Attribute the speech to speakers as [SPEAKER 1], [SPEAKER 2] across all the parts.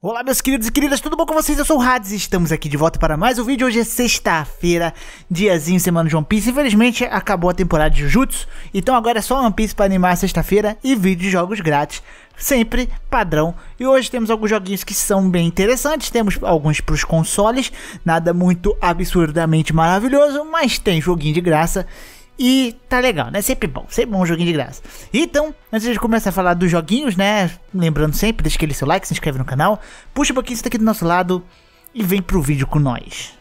[SPEAKER 1] Olá meus queridos e queridas, tudo bom com vocês? Eu sou o Hades e estamos aqui de volta para mais um vídeo. Hoje é sexta-feira, diazinho, semana de One Piece. Infelizmente acabou a temporada de Jujutsu, então agora é só One Piece para animar sexta-feira e vídeo de jogos grátis, sempre padrão. E hoje temos alguns joguinhos que são bem interessantes, temos alguns para os consoles, nada muito absurdamente maravilhoso, mas tem joguinho de graça. E tá legal, né? Sempre bom, sempre bom um joguinho de graça. Então, antes de começar a falar dos joguinhos, né? Lembrando sempre, deixa aquele seu like, se inscreve no canal, puxa um pouquinho isso daqui do nosso lado e vem pro vídeo com nós.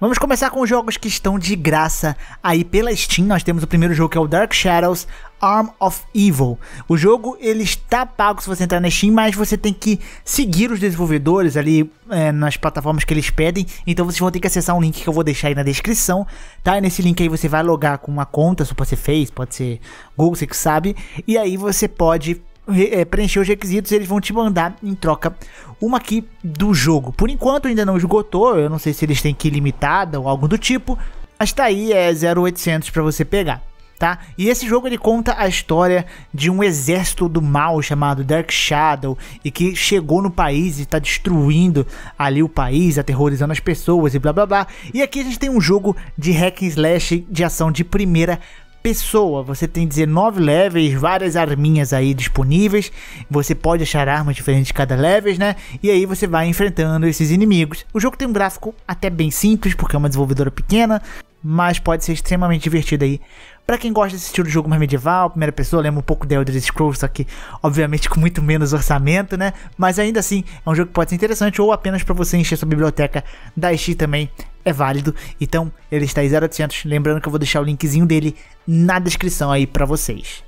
[SPEAKER 1] Vamos começar com os jogos que estão de graça aí pela Steam. Nós temos o primeiro jogo que é o Dark Shadows Arm of Evil. O jogo ele está pago se você entrar na Steam, mas você tem que seguir os desenvolvedores ali é, nas plataformas que eles pedem. Então vocês vão ter que acessar um link que eu vou deixar aí na descrição, tá? E nesse link aí você vai logar com uma conta, se pode ser Face, pode ser Google, você que sabe. E aí você pode é, preencher os requisitos, eles vão te mandar em troca uma aqui do jogo. Por enquanto ainda não esgotou, eu não sei se eles têm que limitada ou algo do tipo, mas tá aí, é 0800 para você pegar. Tá? E esse jogo ele conta a história de um exército do mal chamado Dark Shadow e que chegou no país e está destruindo ali o país, aterrorizando as pessoas e blá blá blá. E aqui a gente tem um jogo de hack and slash de ação de primeira pessoa. Você tem 19 levels, várias arminhas aí disponíveis. Você pode achar armas diferentes cada level, né? E aí você vai enfrentando esses inimigos. O jogo tem um gráfico até bem simples, porque é uma desenvolvedora pequena, mas pode ser extremamente divertido aí. Para quem gosta desse estilo de jogo mais medieval, primeira pessoa, lembra um pouco de Elder Scrolls, só que obviamente com muito menos orçamento, né? Mas ainda assim, é um jogo que pode ser interessante ou apenas para você encher sua biblioteca da Steam também é válido. Então, ele está em 0800, lembrando que eu vou deixar o linkzinho dele na descrição aí para vocês.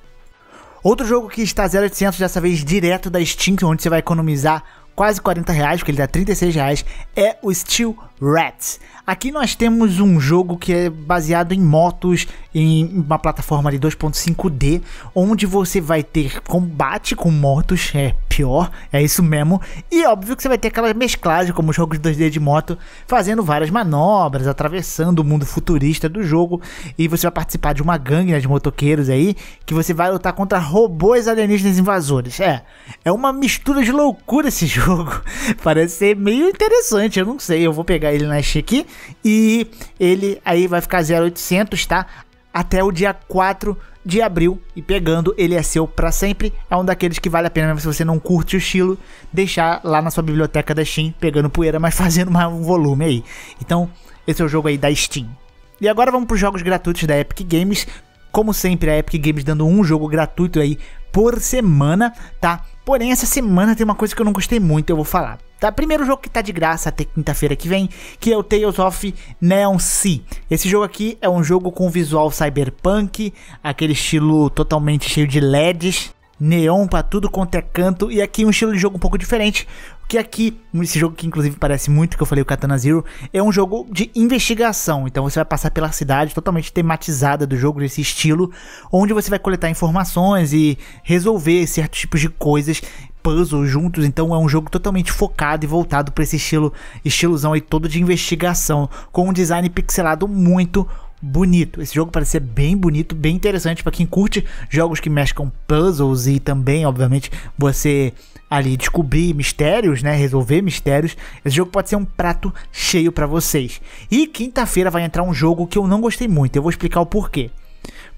[SPEAKER 1] Outro jogo que está 0800, dessa vez direto da Steam, onde você vai economizar quase 40 reais, porque ele dá 36 reais, é o Steel Rats. Aqui nós temos um jogo que é baseado em motos em uma plataforma de 2.5D, onde você vai ter combate com motos, é pior, é isso mesmo. E óbvio que você vai ter aquela mesclagem como jogos 2D de moto, fazendo várias manobras, atravessando o mundo futurista do jogo, e você vai participar de uma gangue né, de motoqueiros aí, que você vai lutar contra robôs alienígenas invasores. É, é uma mistura de loucura esse jogo. Parece ser meio interessante, eu não sei, eu vou pegar ele na aqui e ele aí vai ficar 0800, tá? Até o dia 4 de abril e pegando ele é seu para sempre. É um daqueles que vale a pena se você não curte o estilo, deixar lá na sua biblioteca da Steam, pegando poeira, mas fazendo um volume aí. Então, esse é o jogo aí da Steam. E agora vamos para os jogos gratuitos da Epic Games. Como sempre, a Epic Games dando um jogo gratuito aí por semana, tá? Porém, essa semana tem uma coisa que eu não gostei muito, eu vou falar. Tá? Primeiro jogo que tá de graça até quinta-feira que vem, que é o Tales of Neon Sea. Esse jogo aqui é um jogo com visual cyberpunk, aquele estilo totalmente cheio de LEDs, neon para tudo quanto é canto, e aqui um estilo de jogo um pouco diferente, que aqui, esse jogo que inclusive parece muito que eu falei o Katana Zero, é um jogo de investigação. Então você vai passar pela cidade totalmente tematizada do jogo desse estilo, onde você vai coletar informações e resolver certos tipos de coisas puzzles juntos, então é um jogo totalmente focado e voltado para esse estilo, estilozão aí todo de investigação, com um design pixelado muito bonito. Esse jogo parece ser bem bonito, bem interessante para quem curte jogos que mesclam puzzles e também, obviamente, você ali descobrir mistérios, né, resolver mistérios. Esse jogo pode ser um prato cheio para vocês. E quinta-feira vai entrar um jogo que eu não gostei muito. Eu vou explicar o porquê.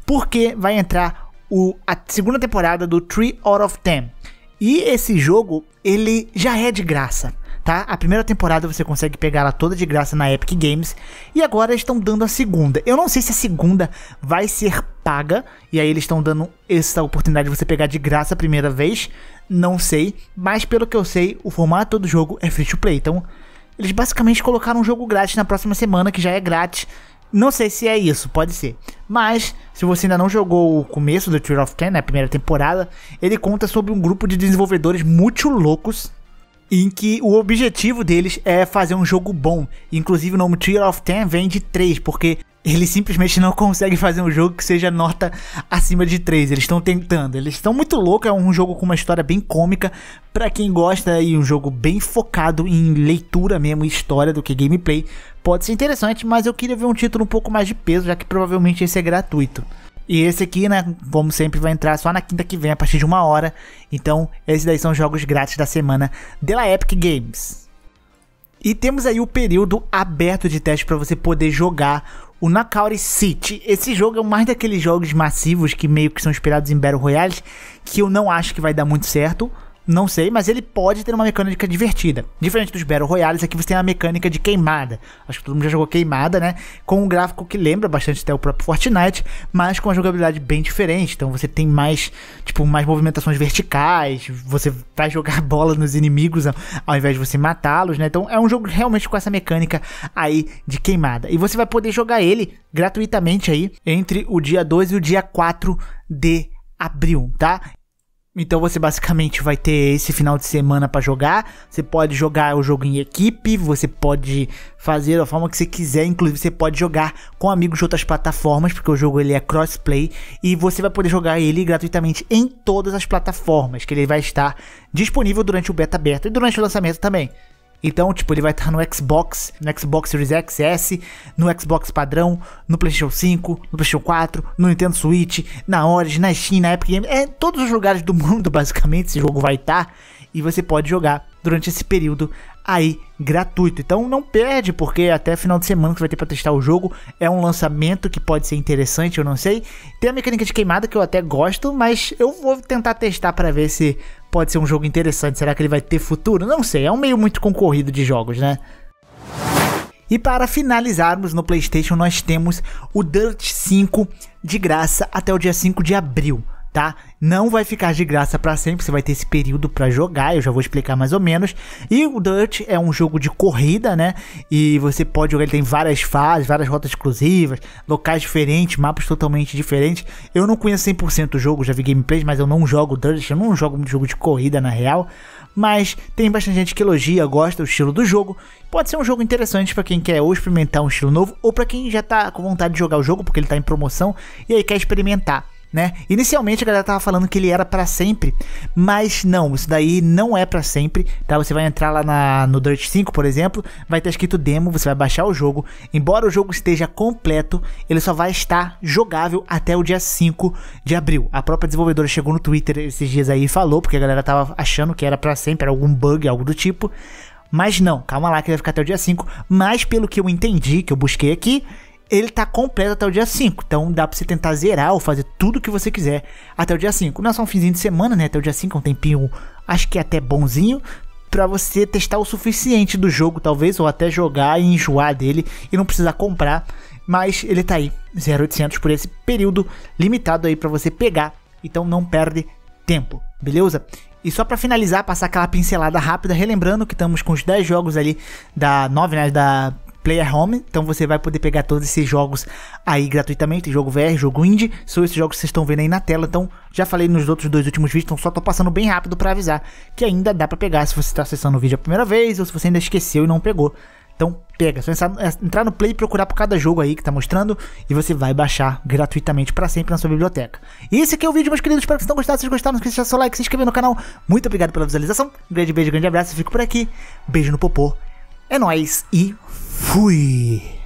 [SPEAKER 1] Porque vai entrar o, a segunda temporada do Tree Out of Ten. E esse jogo, ele já é de graça tá? A primeira temporada você consegue pegar ela toda de graça na Epic Games e agora estão dando a segunda. Eu não sei se a segunda vai ser paga e aí eles estão dando essa oportunidade de você pegar de graça a primeira vez, não sei, mas pelo que eu sei, o formato do jogo é free to play. Então, eles basicamente colocaram um jogo grátis na próxima semana que já é grátis. Não sei se é isso, pode ser. Mas, se você ainda não jogou o começo do Tree of Ten, né, a primeira temporada, ele conta sobre um grupo de desenvolvedores muito loucos em que o objetivo deles é fazer um jogo bom. Inclusive o nome Tier of 10 vem de 3, porque eles simplesmente não conseguem fazer um jogo que seja nota acima de 3. Eles estão tentando. Eles estão muito loucos. É um jogo com uma história bem cômica. para quem gosta e um jogo bem focado em leitura mesmo, história do que gameplay. Pode ser interessante, mas eu queria ver um título um pouco mais de peso, já que provavelmente esse é gratuito. E esse aqui, né, como sempre, vai entrar só na quinta que vem, a partir de uma hora. Então, esses daí são jogos grátis da semana da Epic Games. E temos aí o período aberto de teste para você poder jogar o Knockout City. Esse jogo é mais daqueles jogos massivos que meio que são esperados em Battle Royale, que eu não acho que vai dar muito certo. Não sei, mas ele pode ter uma mecânica divertida. Diferente dos Battle Royales, aqui você tem a mecânica de queimada. Acho que todo mundo já jogou queimada, né? Com um gráfico que lembra bastante até o próprio Fortnite, mas com uma jogabilidade bem diferente. Então você tem mais, tipo, mais movimentações verticais. Você vai jogar bola nos inimigos ao invés de você matá-los, né? Então é um jogo realmente com essa mecânica aí de queimada. E você vai poder jogar ele gratuitamente aí entre o dia 2 e o dia 4 de abril, tá? Então você basicamente vai ter esse final de semana para jogar. Você pode jogar o jogo em equipe, você pode fazer da forma que você quiser, inclusive você pode jogar com amigos de outras plataformas, porque o jogo ele é crossplay e você vai poder jogar ele gratuitamente em todas as plataformas, que ele vai estar disponível durante o beta aberto e durante o lançamento também. Então, tipo, ele vai estar no Xbox, no Xbox Series X, no Xbox padrão, no PlayStation 5, no PlayStation 4, no Nintendo Switch, na Origin, na Steam, na Epic Games, é todos os lugares do mundo, basicamente, esse jogo vai estar e você pode jogar durante esse período aí gratuito. Então não perde, porque até final de semana que vai ter para testar o jogo. É um lançamento que pode ser interessante, eu não sei. Tem a mecânica de queimada que eu até gosto, mas eu vou tentar testar para ver se pode ser um jogo interessante. Será que ele vai ter futuro? Não sei, é um meio muito concorrido de jogos, né? E para finalizarmos no PlayStation, nós temos o Dirt 5 de graça até o dia 5 de abril tá? Não vai ficar de graça para sempre, você vai ter esse período para jogar, eu já vou explicar mais ou menos. E o Dirt é um jogo de corrida, né? E você pode jogar, ele tem várias fases, várias rotas exclusivas, locais diferentes, mapas totalmente diferentes. Eu não conheço 100% o jogo, já vi gameplays, mas eu não jogo Dirt, eu não jogo jogo de corrida na real. Mas tem bastante gente que elogia, gosta do estilo do jogo. Pode ser um jogo interessante para quem quer ou experimentar um estilo novo, ou para quem já tá com vontade de jogar o jogo porque ele tá em promoção e aí quer experimentar né? Inicialmente a galera tava falando que ele era para sempre, mas não, isso daí não é para sempre, tá? Você vai entrar lá na, no Dirt 5, por exemplo, vai ter escrito demo, você vai baixar o jogo. Embora o jogo esteja completo, ele só vai estar jogável até o dia 5 de abril. A própria desenvolvedora chegou no Twitter esses dias aí e falou, porque a galera tava achando que era para sempre, era algum bug, algo do tipo. Mas não, calma lá que vai ficar até o dia 5. Mas pelo que eu entendi, que eu busquei aqui, ele tá completo até o dia 5. Então dá pra você tentar zerar ou fazer tudo que você quiser até o dia 5. Não é só um finzinho de semana, né? Até o dia 5 é um tempinho, acho que é até bonzinho. Pra você testar o suficiente do jogo, talvez, ou até jogar e enjoar dele e não precisar comprar. Mas ele tá aí, 0800 por esse período limitado aí para você pegar. Então não perde tempo, beleza? E só para finalizar, passar aquela pincelada rápida, relembrando que estamos com os 10 jogos ali da 9, né, da Player Home, então você vai poder pegar todos esses jogos aí gratuitamente, jogo VR, jogo indie, são esses jogos que vocês estão vendo aí na tela, então já falei nos outros dois últimos vídeos, então só tô passando bem rápido para avisar que ainda dá para pegar se você está acessando o vídeo a primeira vez ou se você ainda esqueceu e não pegou. Então pega, é só entrar no Play e procurar por cada jogo aí que tá mostrando e você vai baixar gratuitamente para sempre na sua biblioteca. E esse aqui é o vídeo, meus queridos, espero que vocês tenham gostado, se vocês gostaram, não esqueça de deixar seu like, se inscrever no canal. Muito obrigado pela visualização, um grande beijo, grande abraço, fico por aqui, beijo no popô, é nóis e Fui!